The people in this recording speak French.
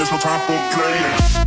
There's no time for playing.